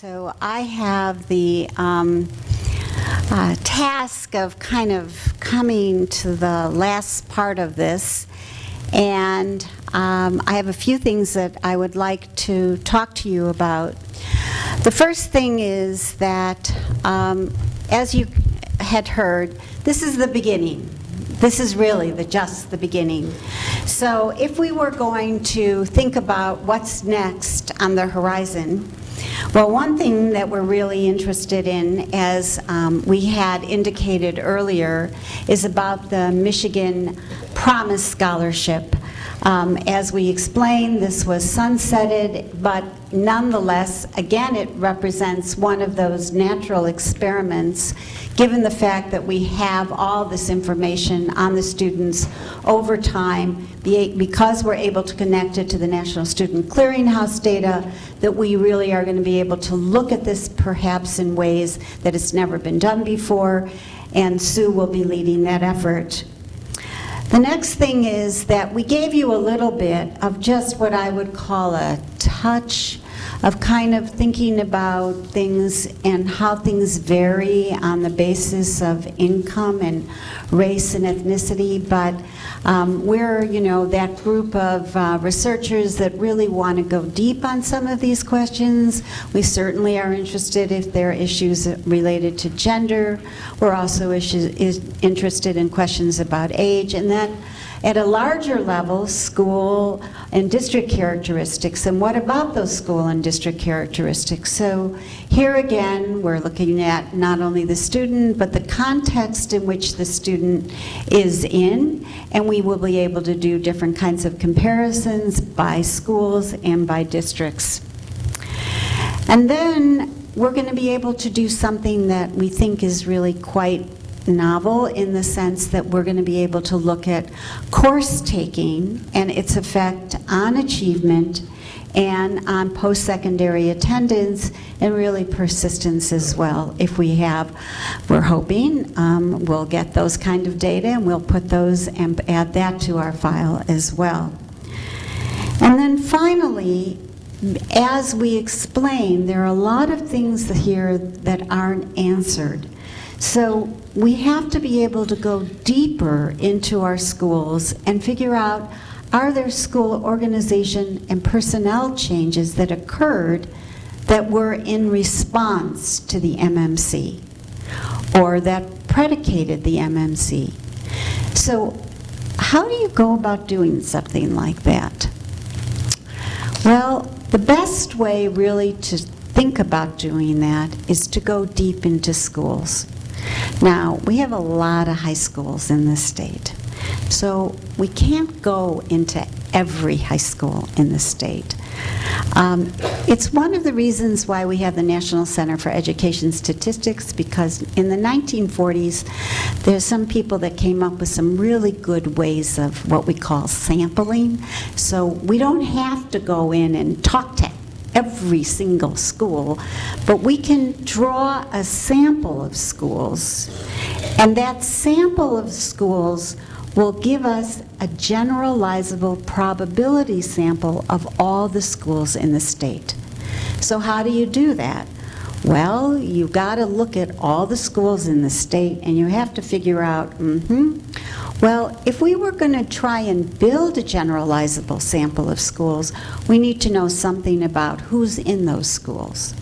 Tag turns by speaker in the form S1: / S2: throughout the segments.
S1: So I have the um, uh, task of kind of coming to the last part of this, and um, I have a few things that I would like to talk to you about. The first thing is that, um, as you had heard, this is the beginning. This is really the, just the beginning. So if we were going to think about what's next on the horizon, well, one thing that we're really interested in, as um, we had indicated earlier, is about the Michigan Promise Scholarship. Um, as we explained, this was sunsetted, but nonetheless, again, it represents one of those natural experiments, given the fact that we have all this information on the students over time, because we're able to connect it to the National Student Clearinghouse data, that we really are going to be able to look at this perhaps in ways that it's never been done before, and Sue will be leading that effort. The next thing is that we gave you a little bit of just what I would call a touch of kind of thinking about things and how things vary on the basis of income and race and ethnicity, but um, we're, you know, that group of uh, researchers that really want to go deep on some of these questions. We certainly are interested if there are issues related to gender. We're also issues, is interested in questions about age, and then at a larger level, school and district characteristics, and what about those school and district characteristics? So here again, we're looking at not only the student, but the context in which the student is in, and we will be able to do different kinds of comparisons by schools and by districts. And then we're going to be able to do something that we think is really quite novel in the sense that we're going to be able to look at course taking and its effect on achievement and on post-secondary attendance and really persistence as well. If we have, we're hoping um, we'll get those kind of data and we'll put those and add that to our file as well. And then finally, as we explain, there are a lot of things here that aren't answered. So we have to be able to go deeper into our schools and figure out are there school organization and personnel changes that occurred that were in response to the MMC or that predicated the MMC. So how do you go about doing something like that? Well, the best way really to think about doing that is to go deep into schools. Now, we have a lot of high schools in this state. So we can't go into every high school in the state. Um, it's one of the reasons why we have the National Center for Education Statistics because in the 1940s, there's some people that came up with some really good ways of what we call sampling. So we don't have to go in and talk to every single school, but we can draw a sample of schools, and that sample of schools will give us a generalizable probability sample of all the schools in the state. So how do you do that? Well, you've got to look at all the schools in the state and you have to figure out, mm-hmm, well, if we were going to try and build a generalizable sample of schools, we need to know something about who's in those schools.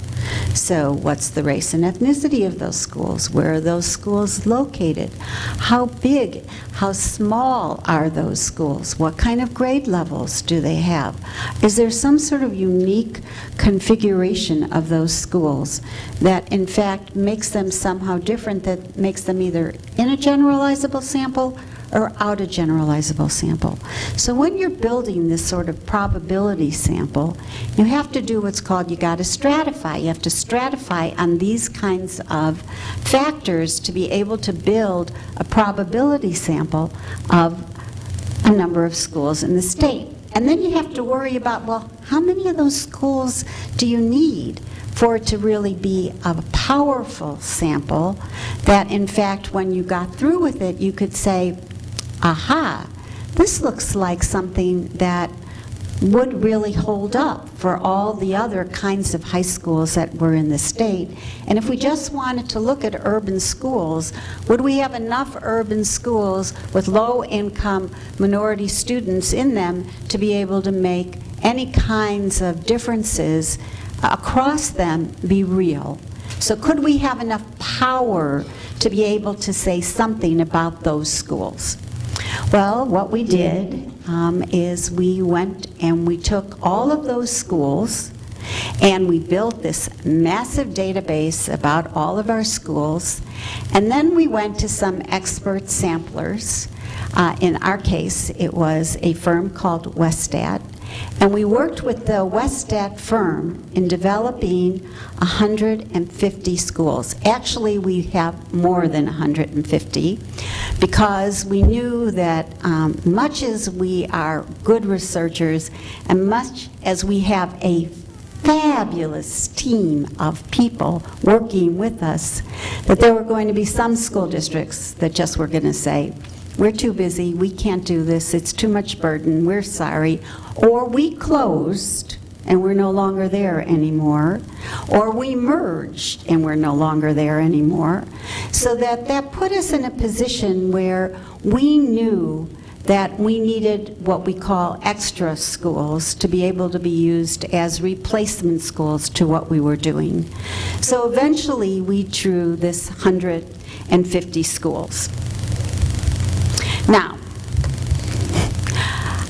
S1: So what's the race and ethnicity of those schools? Where are those schools located? How big, how small are those schools? What kind of grade levels do they have? Is there some sort of unique configuration of those schools that in fact makes them somehow different that makes them either in a generalizable sample or out a generalizable sample. So when you're building this sort of probability sample, you have to do what's called, you got to stratify. You have to stratify on these kinds of factors to be able to build a probability sample of a number of schools in the state. And then you have to worry about, well, how many of those schools do you need for it to really be a powerful sample that, in fact, when you got through with it, you could say, aha, this looks like something that would really hold up for all the other kinds of high schools that were in the state. And if we just wanted to look at urban schools, would we have enough urban schools with low-income minority students in them to be able to make any kinds of differences across them be real? So could we have enough power to be able to say something about those schools? Well, what we did um, is we went and we took all of those schools and we built this massive database about all of our schools. And then we went to some expert samplers. Uh, in our case, it was a firm called Westat. And we worked with the Westat firm in developing 150 schools. Actually, we have more than 150 because we knew that um, much as we are good researchers and much as we have a fabulous team of people working with us, that there were going to be some school districts that just were going to say, we're too busy, we can't do this, it's too much burden, we're sorry. Or we closed and we're no longer there anymore. Or we merged and we're no longer there anymore. So that that put us in a position where we knew that we needed what we call extra schools to be able to be used as replacement schools to what we were doing. So eventually we drew this 150 schools. Now,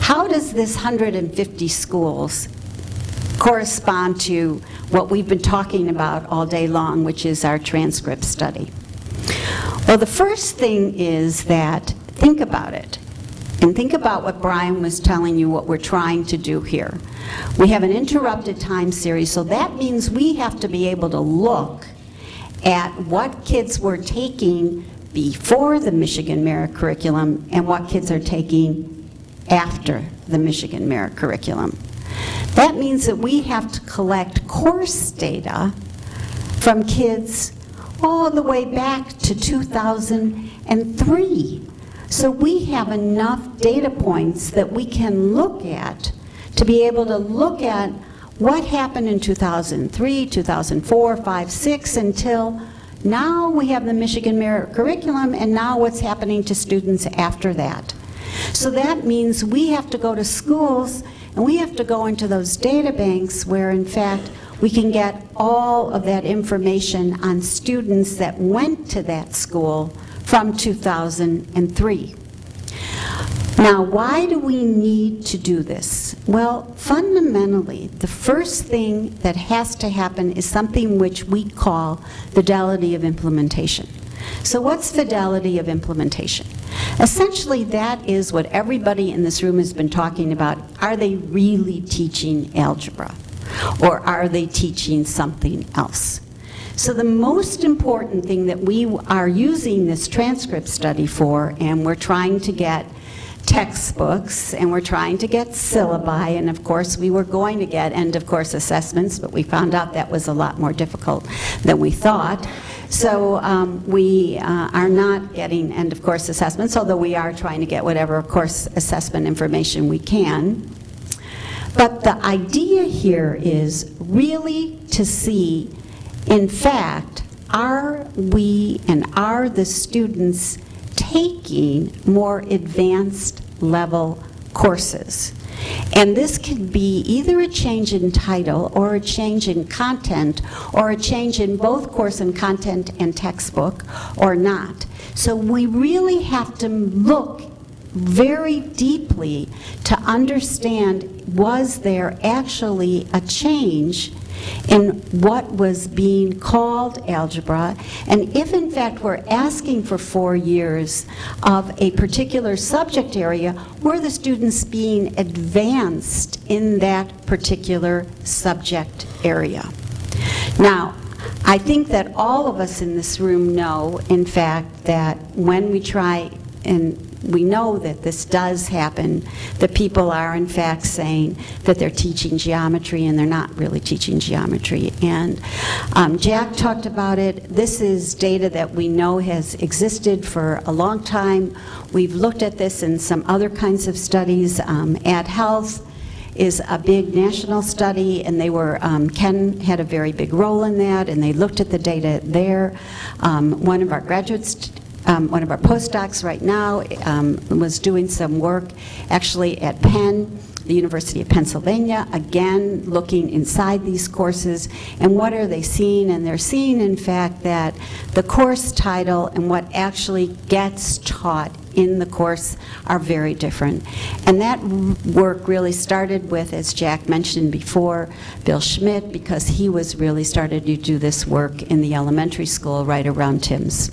S1: how does this 150 schools correspond to what we've been talking about all day long, which is our transcript study? Well, the first thing is that, think about it, and think about what Brian was telling you, what we're trying to do here. We have an interrupted time series, so that means we have to be able to look at what kids were taking before the Michigan Merit Curriculum and what kids are taking after the Michigan Merit Curriculum. That means that we have to collect course data from kids all the way back to 2003. So we have enough data points that we can look at to be able to look at what happened in 2003, 2004, 5, 6 until now we have the Michigan Merit Curriculum, and now what's happening to students after that. So that means we have to go to schools and we have to go into those data banks where, in fact, we can get all of that information on students that went to that school from 2003. Now, why do we need to do this? Well, fundamentally, the first thing that has to happen is something which we call fidelity of implementation. So what's fidelity of implementation? Essentially, that is what everybody in this room has been talking about. Are they really teaching algebra? Or are they teaching something else? So the most important thing that we are using this transcript study for, and we're trying to get textbooks and we're trying to get syllabi and of course we were going to get end of course assessments but we found out that was a lot more difficult than we thought. So um, we uh, are not getting end of course assessments although we are trying to get whatever of course assessment information we can. But the idea here is really to see in fact are we and are the students taking more advanced level courses. And this can be either a change in title or a change in content or a change in both course and content and textbook or not. So we really have to look very deeply to understand was there actually a change in what was being called algebra, and if in fact we're asking for four years of a particular subject area, were the students being advanced in that particular subject area? Now, I think that all of us in this room know, in fact, that when we try and we know that this does happen, that people are in fact saying that they're teaching geometry and they're not really teaching geometry. And um, Jack talked about it. This is data that we know has existed for a long time. We've looked at this in some other kinds of studies. Um, Health is a big national study, and they were, um, Ken had a very big role in that, and they looked at the data there. Um, One of our graduates, um, one of our postdocs right now um, was doing some work actually at Penn, the University of Pennsylvania, again, looking inside these courses, and what are they seeing? And they're seeing, in fact, that the course title and what actually gets taught in the course are very different. And that work really started with, as Jack mentioned before, Bill Schmidt, because he was really started to do this work in the elementary school right around TIMSS.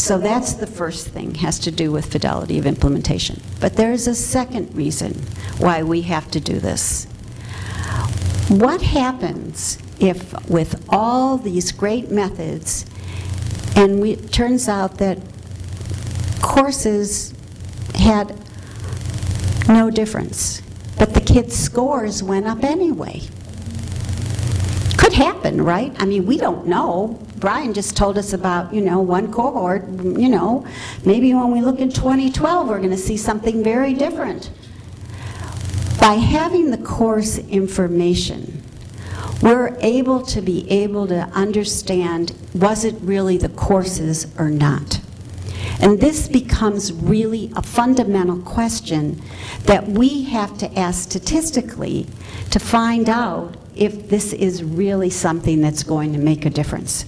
S1: So that's the first thing, has to do with fidelity of implementation. But there's a second reason why we have to do this. What happens if, with all these great methods, and we, it turns out that courses had no difference, but the kids' scores went up anyway? Could happen, right? I mean, we don't know. Brian just told us about, you know, one cohort, you know, maybe when we look in 2012, we're going to see something very different. By having the course information, we're able to be able to understand, was it really the courses or not? And this becomes really a fundamental question that we have to ask statistically to find out if this is really something that's going to make a difference.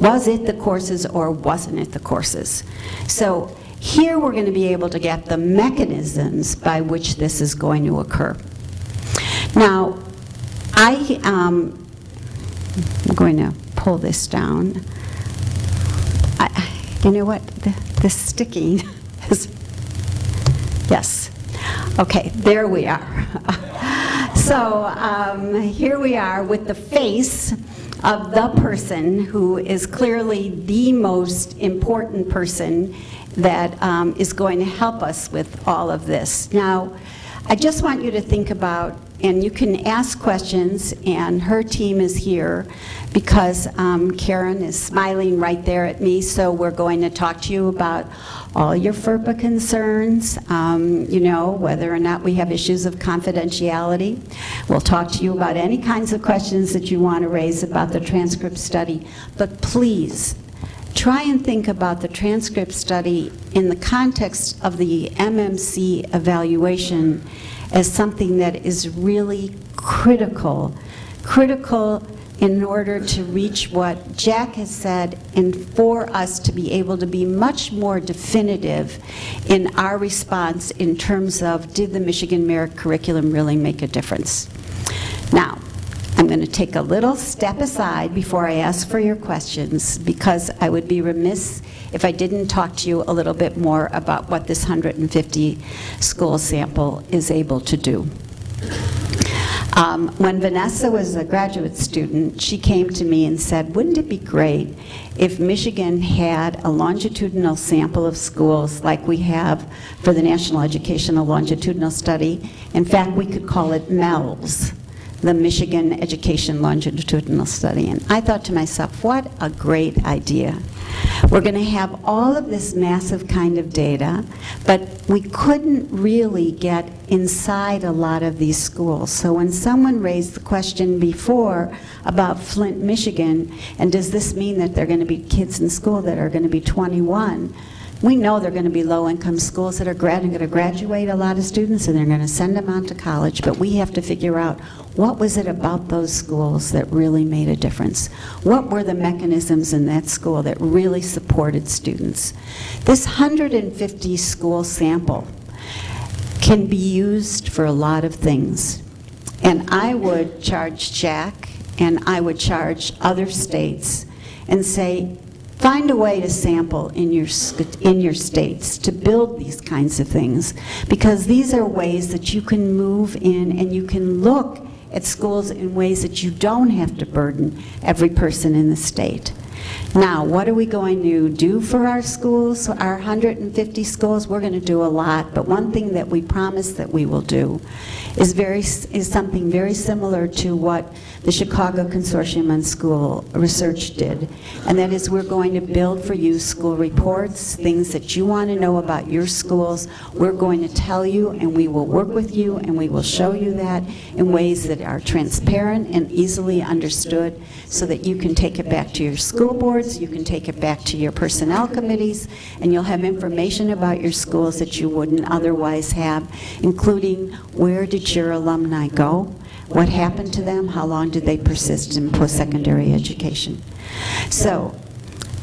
S1: Was it the courses or wasn't it the courses? So here we're going to be able to get the mechanisms by which this is going to occur. Now, I, um, I'm going to pull this down. I, you know what? The, the sticking is, yes. Okay, there we are. so um, here we are with the face of the person who is clearly the most important person that um, is going to help us with all of this. Now, I just want you to think about, and you can ask questions, and her team is here because um, Karen is smiling right there at me, so we're going to talk to you about all your FERPA concerns, um, you know, whether or not we have issues of confidentiality. We'll talk to you about any kinds of questions that you want to raise about the transcript study. But please, try and think about the transcript study in the context of the MMC evaluation as something that is really critical, critical in order to reach what Jack has said and for us to be able to be much more definitive in our response in terms of did the Michigan Merit Curriculum really make a difference? Now, I'm going to take a little step aside before I ask for your questions because I would be remiss if I didn't talk to you a little bit more about what this 150 school sample is able to do. Um, when Vanessa was a graduate student, she came to me and said, wouldn't it be great if Michigan had a longitudinal sample of schools like we have for the National Educational Longitudinal Study? In fact, we could call it MELS, the Michigan Education Longitudinal Study. And I thought to myself, what a great idea. We're going to have all of this massive kind of data, but we couldn't really get inside a lot of these schools. So when someone raised the question before about Flint, Michigan, and does this mean that there are going to be kids in school that are going to be 21, we know they're going to be low-income schools that are going to graduate a lot of students and they're going to send them on to college, but we have to figure out what was it about those schools that really made a difference? What were the mechanisms in that school that really supported students? This 150 school sample can be used for a lot of things. And I would charge Jack and I would charge other states and say, Find a way to sample in your, in your states to build these kinds of things because these are ways that you can move in and you can look at schools in ways that you don't have to burden every person in the state. Now, what are we going to do for our schools, our 150 schools? We're going to do a lot, but one thing that we promise that we will do is, very, is something very similar to what the Chicago Consortium on School Research did, and that is we're going to build for you school reports, things that you want to know about your schools. We're going to tell you, and we will work with you, and we will show you that in ways that are transparent and easily understood so that you can take it back to your school boards, you can take it back to your personnel committees, and you'll have information about your schools that you wouldn't otherwise have, including where did your alumni go? What happened to them? How long did they persist in post-secondary education? So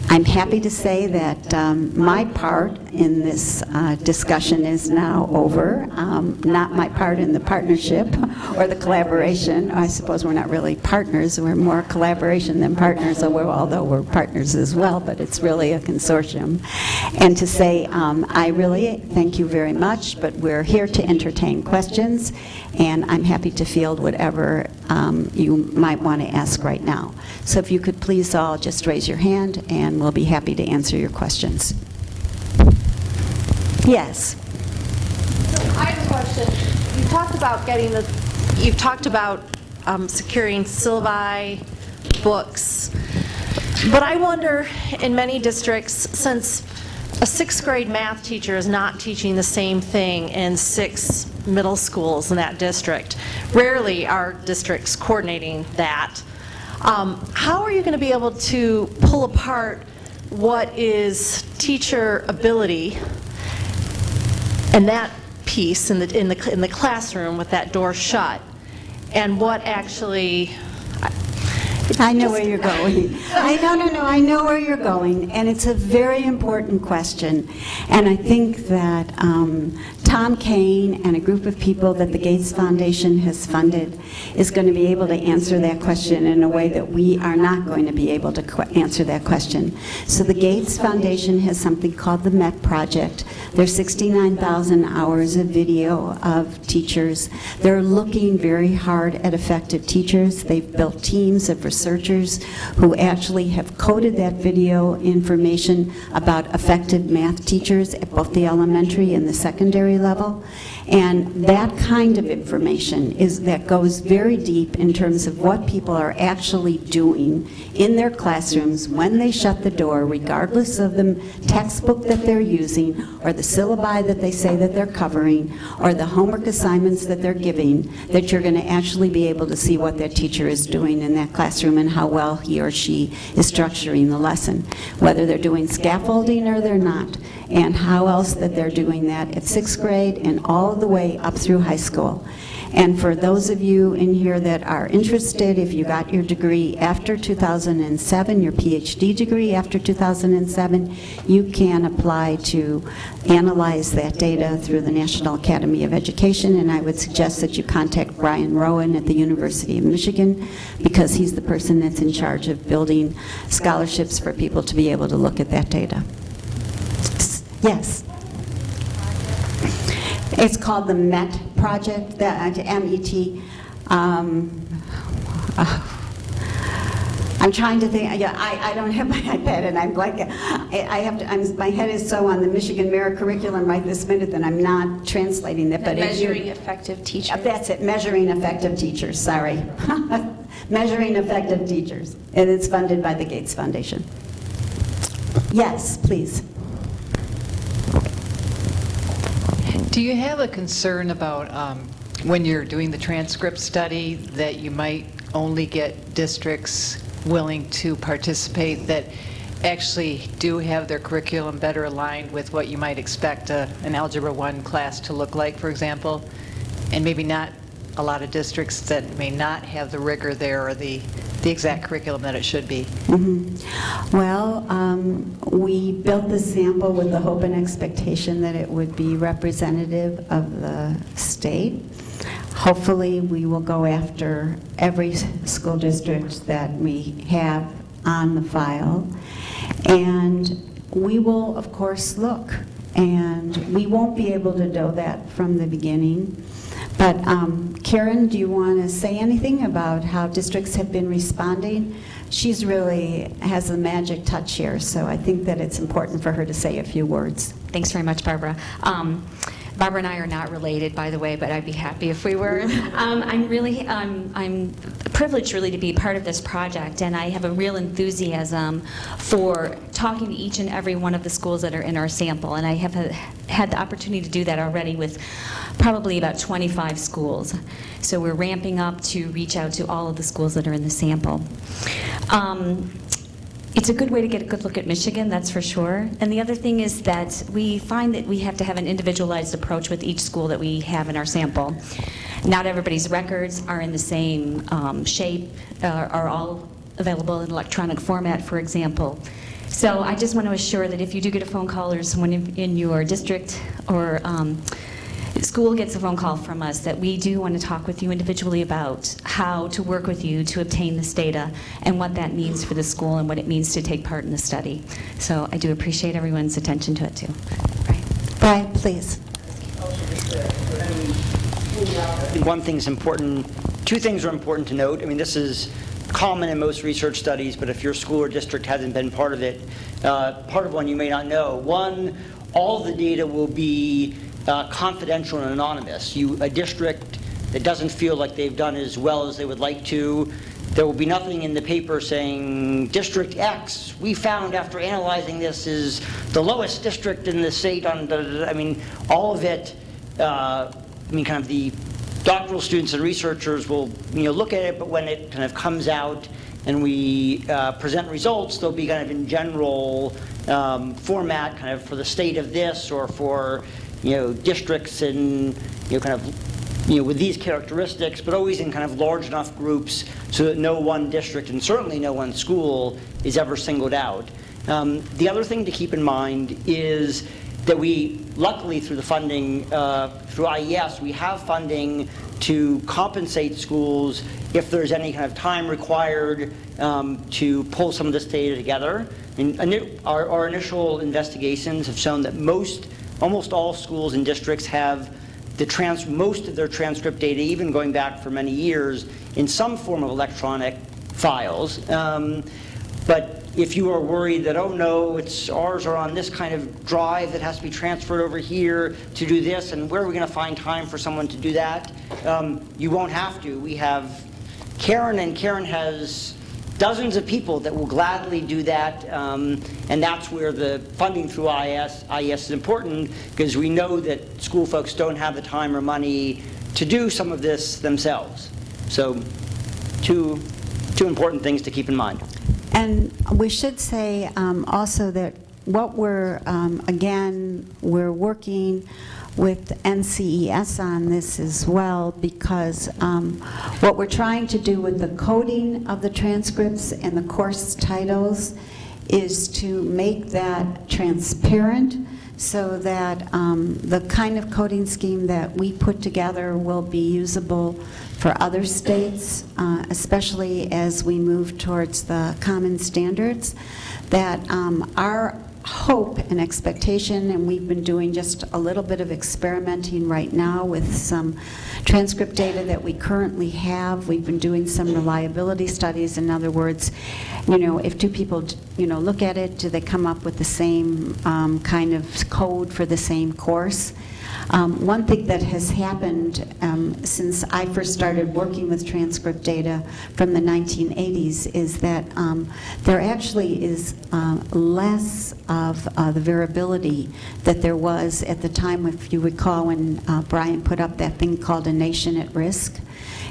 S1: I'm happy to say that um, my part in this uh, discussion is now over. Um, Not my part in the partnership or the collaboration. I suppose we're not really partners, we're more collaboration than partners, although we're partners as well, but it's really a consortium. And to say, um, I really thank you very much, but we're here to entertain questions, and I'm happy to field whatever um, you might want to ask right now. So if you could please all just raise your hand, and we'll be happy to answer your questions. Yes?
S2: I have a question. You talked about getting the, you've talked about um, securing syllabi, books, but I wonder, in many districts, since a sixth grade math teacher is not teaching the same thing in six middle schools in that district, rarely are districts coordinating that. Um, How are you going to be able to pull apart what is teacher ability and that piece in the, in the, in the classroom with that door shut, and what actually,
S1: I know where you're going. I, no, no, no, I know where you're going, and it's a very important question. And I think that um, Tom Kane and a group of people that the Gates Foundation has funded is going to be able to answer that question in a way that we are not going to be able to answer that question. So the Gates Foundation has something called the MET Project. There's 69,000 hours of video of teachers. They're looking very hard at effective teachers. They've built teams of researchers who actually have coded that video information about effective math teachers at both the elementary and the secondary level. And that kind of information is, that goes very deep in terms of what people are actually doing in their classrooms when they shut the door, regardless of the textbook that they're using, or the syllabi that they say that they're covering, or the homework assignments that they're giving, that you're going to actually be able to see what that teacher is doing in that classroom and how well he or she is structuring the lesson, whether they're doing scaffolding or they're not, and how else that they're doing that at sixth grade and all the way up through high school. And for those of you in here that are interested, if you got your degree after 2007, your PhD degree after 2007, you can apply to analyze that data through the National Academy of Education, and I would suggest that you contact Brian Rowan at the University of Michigan, because he's the person that's in charge of building scholarships for people to be able to look at that data. Yes? It's called the MET project, the uh, M-E-T. Um, uh, I'm trying to think, yeah, I, I don't have my iPad and I'm like, I, I have to, I'm, my head is so on the Michigan Merit Curriculum right this minute that I'm not translating it, but
S3: Measuring effective
S1: Uh,
S3: teachers.
S1: That's it, measuring effective teachers, sorry. Measuring effective teachers, and it's funded by the Gates Foundation. Yes, please.
S4: Do you have a concern about, um, when you're doing the transcript study, that you might only get districts willing to participate that actually do have their curriculum better aligned with what you might expect a- an Algebra 1 class to look like, for example? And maybe not a lot of districts that may not have the rigor there or the the exact curriculum that it should be?
S1: Mhm. Well, um, we built the sample with the hope and expectation that it would be representative of the state. Hopefully, we will go after every school district that we have on the file. And we will, of course, look. And we won't be able to know that from the beginning. But um, Karen, do you want to say anything about how districts have been responding? She's really, has a magic touch here, so I think that it's important for her to say a few words.
S3: Thanks very much, Barbara. Um, Barbara and I are not related, by the way, but I'd be happy if we were. Um, I'm really, um, I'm privileged really to be part of this project, and I have a real enthusiasm for talking to each and every one of the schools that are in our sample, and I have had the opportunity to do that already with probably about 25 schools. So we're ramping up to reach out to all of the schools that are in the sample. Um, it's a good way to get a good look at Michigan, that's for sure. And the other thing is that we find that we have to have an individualized approach with each school that we have in our sample. Not everybody's records are in the same um, shape, uh, are all available in electronic format, for example. So I just want to assure that if you do get a phone call or someone in, in your district or um, school gets a phone call from us that we do want to talk with you individually about how to work with you to obtain this data and what that means for the school and what it means to take part in the study. So I do appreciate everyone's attention to it too. Right.
S1: Brian, please.
S5: I think one thing's important, two things are important to note. I mean, this is common in most research studies, but if your school or district hasn't been part of it, uh, part of one you may not know. One, all the data will be uh, confidential and anonymous. You, a district that doesn't feel like they've done as well as they would like to, there will be nothing in the paper saying, District X, we found after analyzing this is the lowest district in the state on, da." I mean, all of it, uh, I mean, kind of the doctoral students and researchers will, you know, look at it, but when it kind of comes out and we uh, present results, they'll be kind of in general um, format, kind of for the state of this or for, you know, districts and, you know, kind of, you know, with these characteristics, but always in kind of large enough groups so that no one district and certainly no one school is ever singled out. Um, the other thing to keep in mind is that we, luckily through the funding, uh, through IES, we have funding to compensate schools if there's any kind of time required um, to pull some of this data together. And ini- our, our initial investigations have shown that most, almost all schools and districts have the trans, most of their transcript data, even going back for many years, in some form of electronic files. Um, but if you are worried that, oh no, it's, ours are on this kind of drive that has to be transferred over here to do this, and where are we going to find time for someone to do that? Um, you won't have to. We have Karen, and Karen has dozens of people that will gladly do that, um, and that's where the funding through IES, IES is important, because we know that school folks don't have the time or money to do some of this themselves. So, two, two important things to keep in mind.
S1: And we should say um, also that what we're, um, again, we're working with NCES on this as well because um, what we're trying to do with the coding of the transcripts and the course titles is to make that transparent so that um, the kind of coding scheme that we put together will be usable for other states, uh, especially as we move towards the common standards, that um, our hope and expectation, and we've been doing just a little bit of experimenting right now with some transcript data that we currently have. We've been doing some reliability studies. In other words, you know, if two people, you know, look at it, do they come up with the same um, kind of code for the same course? Um, One thing that has happened um, since I first started working with transcript data from the 1980s is that um, there actually is uh, less of uh, the variability that there was at the time, if you recall, when uh, Brian put up that thing called A Nation at Risk.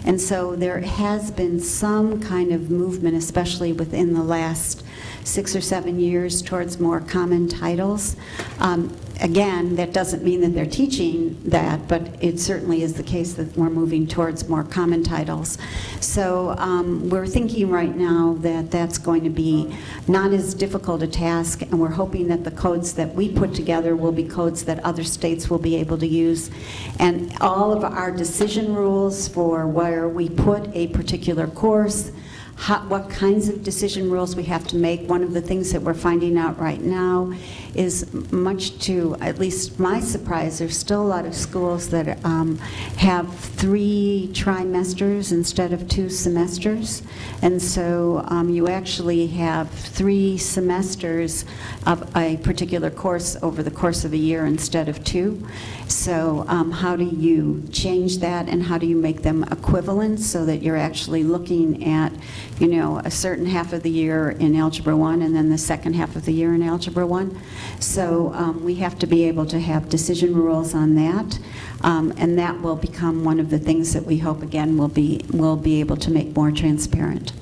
S1: And so there has been some kind of movement, especially within the last six or seven years, towards more common titles. Um, Again, that doesn't mean that they're teaching that, but it certainly is the case that we're moving towards more common titles. So um, we're thinking right now that that's going to be not as difficult a task, and we're hoping that the codes that we put together will be codes that other states will be able to use. And all of our decision rules for where we put a particular course, how- what kinds of decision rules we have to make. One of the things that we're finding out right now is much to, at least my surprise, there's still a lot of schools that um, have three trimesters instead of two semesters. And so um, you actually have three semesters of a particular course over the course of a year instead of two. So um, how do you change that and how do you make them equivalent so that you're actually looking at, you know, a certain half of the year in Algebra 1 and then the second half of the year in Algebra 1? So um, we have to be able to have decision rules on that, um, and that will become one of the things that we hope, again, will be, will be able to make more transparent.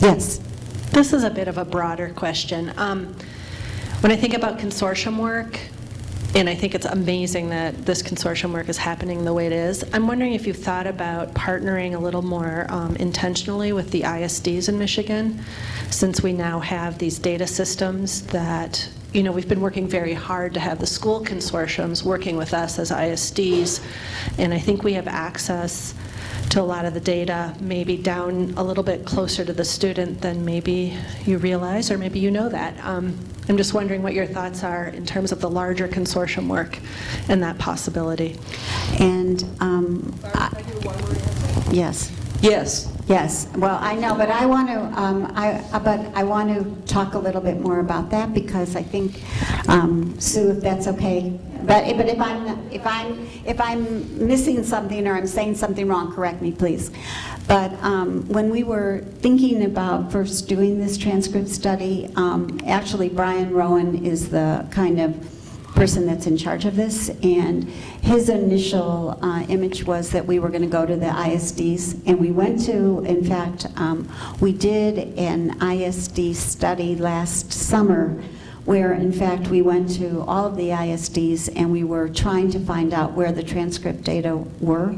S1: Yes?
S6: This is a bit of a broader question. Um, When I think about consortium work, and I think it's amazing that this consortium work is happening the way it is, I'm wondering if you've thought about partnering a little more um, intentionally with the ISDs in Michigan, since we now have these data systems that, you know, we've been working very hard to have the school consortiums working with us as ISDs, and I think we have access to a lot of the data, maybe down a little bit closer to the student than maybe you realize, or maybe you know that. Um, I'm just wondering what your thoughts are in terms of the larger consortium work and that possibility.
S1: And, um, I- yes.
S6: Yes.
S1: Yes, well, I know, but I want to, um, I, uh, but I want to talk a little bit more about that because I think, um, Sue, if that's okay. But, but if I'm, if I'm, if I'm missing something or I'm saying something wrong, correct me, please. But um, when we were thinking about first doing this transcript study, um, actually Brian Rowan is the kind of person that's in charge of this, and his initial uh, image was that we were going to go to the ISDs, and we went to, in fact, um, we did an ISD study last summer, where in fact we went to all of the ISDs and we were trying to find out where the transcript data were,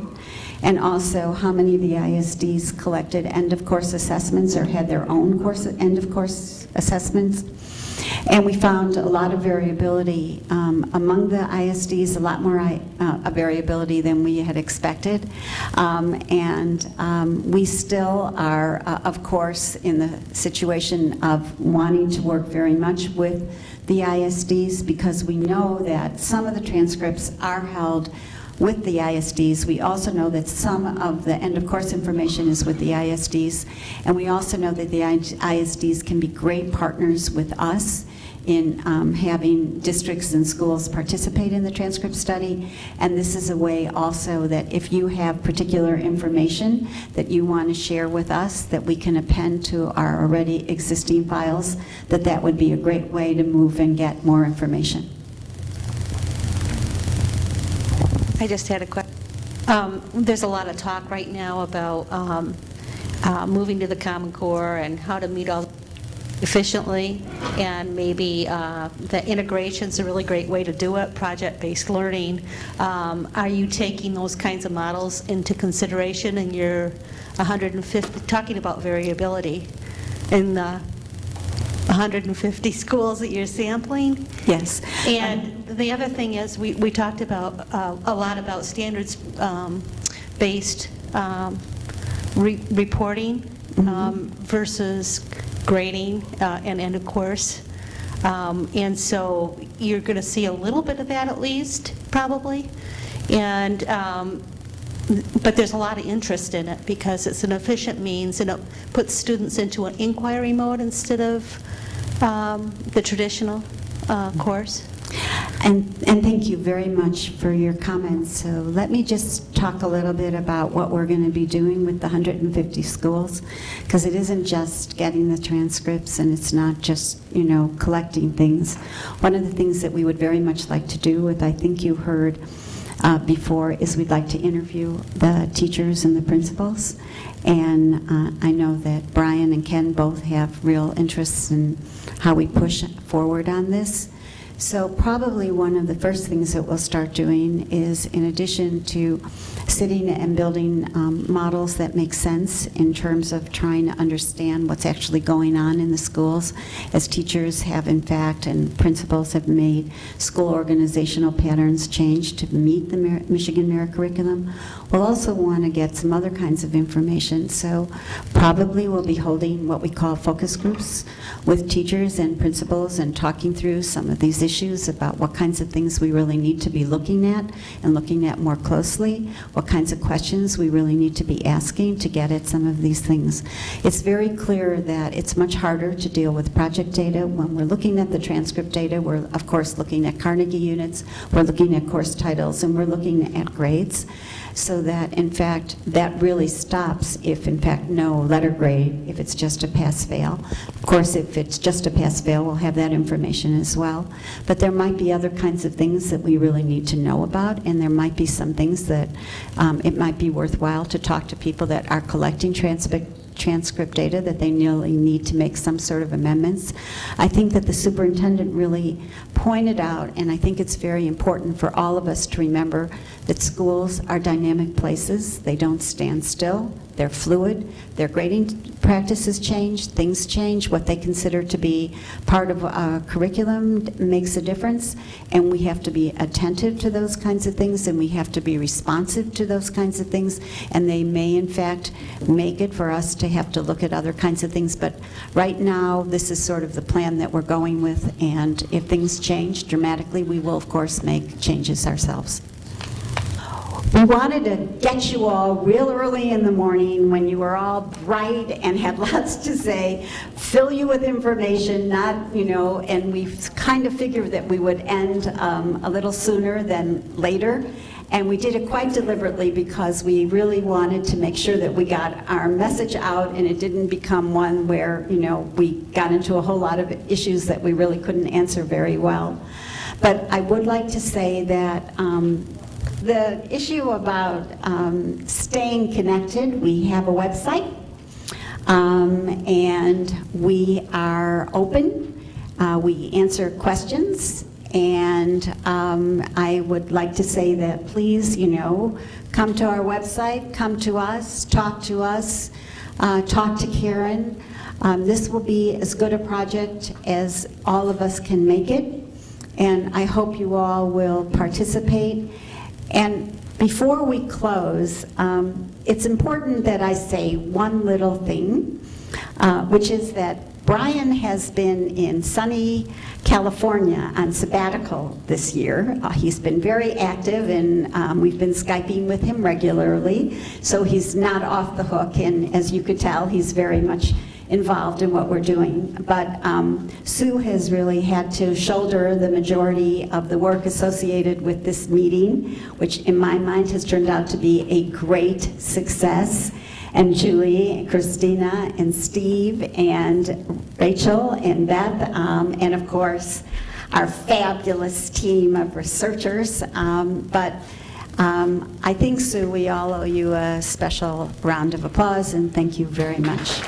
S1: and also how many of the ISDs collected end-of-course assessments or had their own course, end-of-course assessments. And we found a lot of variability um, among the ISDs, a lot more uh, variability than we had expected. Um, And um, we still are, uh, of course, in the situation of wanting to work very much with the ISDs because we know that some of the transcripts are held with the ISDs. We also know that some of the end-of-course information is with the ISDs, and we also know that the ISDs can be great partners with us in um, having districts and schools participate in the transcript study. And this is a way also that if you have particular information that you want to share with us, that we can append to our already existing files, that that would be a great way to move and get more information.
S7: I just had a question. There's a lot of talk right now about um, uh, moving to the Common Core and how to meet all efficiently, and maybe uh, the integration's a really great way to do it, project-based learning. Um, Are you taking those kinds of models into consideration in your 150, talking about variability in the 150 schools that you're sampling?
S1: Yes.
S7: And the other thing is, we, we talked about, uh, a lot about standards-based um, re- reporting um, versus grading uh, and end of course. Um, And so you're going to see a little bit of that at least, probably. And, um, but there's a lot of interest in it because it's an efficient means and it puts students into an inquiry mode instead of um, the traditional uh, course.
S1: And, and thank you very much for your comments. So let me just talk a little bit about what we're going to be doing with the 150 schools, because it isn't just getting the transcripts and it's not just, you know, collecting things. One of the things that we would very much like to do with, I think you heard uh, before, is we'd like to interview the teachers and the principals. And uh, I know that Brian and Ken both have real interests in how we push forward on this. So probably one of the first things that we'll start doing is, in addition to sitting and building um, models that make sense in terms of trying to understand what's actually going on in the schools, as teachers have in fact, and principals have made school organizational patterns change to meet the Mer- Michigan Merit Curriculum, we'll also want to get some other kinds of information. So probably we'll be holding what we call focus groups with teachers and principals and talking through some of these issues about what kinds of things we really need to be looking at and looking at more closely, what kinds of questions we really need to be asking to get at some of these things. It's very clear that it's much harder to deal with project data when we're looking at the transcript data. We're, of course, looking at Carnegie units, we're looking at course titles, and we're looking at grades so that, in fact, that really stops if, in fact, no letter grade, if it's just a pass-fail. Of course, if it's just a pass-fail, we'll have that information as well. But there might be other kinds of things that we really need to know about, and there might be some things that um, it might be worthwhile to talk to people that are collecting transcript transcript data that they really need to make some sort of amendments. I think that the superintendent really pointed out, and I think it's very important for all of us to remember that schools are dynamic places. They don't stand still. They're fluid. Their grading practices change. Things change. What they consider to be part of a curriculum makes a difference. And we have to be attentive to those kinds of things, and we have to be responsive to those kinds of things. And they may, in fact, make it for us to have to look at other kinds of things. But right now, this is sort of the plan that we're going with. And if things change dramatically, we will, of course, make changes ourselves. We wanted to get you all real early in the morning when you were all bright and had lots to say, fill you with information, not, you know, and we kind of figured that we would end um, a little sooner than later. And we did it quite deliberately because we really wanted to make sure that we got our message out and it didn't become one where, you know, we got into a whole lot of issues that we really couldn't answer very well. But I would like to say that um, the issue about um, staying connected, we have a website, um, and we are open. Uh, we answer questions, and um, I would like to say that please, you know, come to our website, come to us, talk to us, uh, talk to Karen. Um, this will be as good a project as all of us can make it, and I hope you all will participate. And before we close, um, it's important that I say one little thing, uh, which is that Brian has been in sunny California on sabbatical this year. Uh, he's been very active, and um, we've been Skyping with him regularly, so he's not off the hook. And as you could tell, he's very much involved in what we're doing. But um, Sue has really had to shoulder the majority of the work associated with this meeting, which in my mind has turned out to be a great success. And Julie, Christina, and Steve, and Rachel, and Beth, um, and of course, our fabulous team of researchers. Um, but um, I think, Sue, we all owe you a special round of applause, and thank you very much.